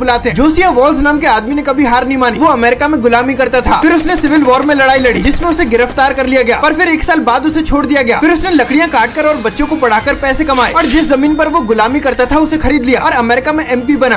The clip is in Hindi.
बुलाते हैं। जोसिया वॉल्स नाम के आदमी ने कभी हार नहीं मानी। वो अमेरिका में गुलामी करता था। फिर उसने सिविल वॉर में लड़ाई लड़ी, जिसमें उसे गिरफ़्तार कर लिया गया। पर फिर एक साल बाद उसे छोड़ दिया गया। फिर उसने लकड़ियाँ काट कर और बच्चों को पढ़ाकर पैसे कमाए। और जिस ज़मीन पर वो गुलामी करता था, उसे खरीद लिया और अमेरिका में एमपी बना।